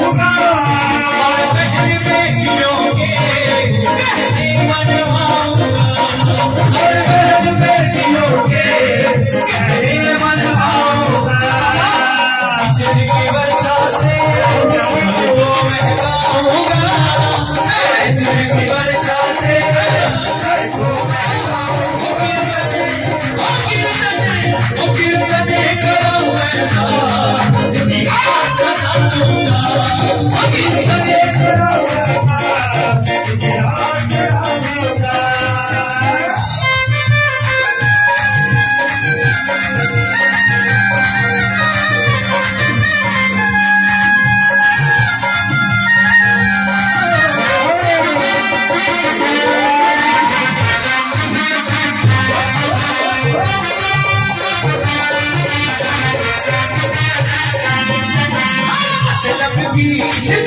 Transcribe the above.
Oh, my God. Yeah.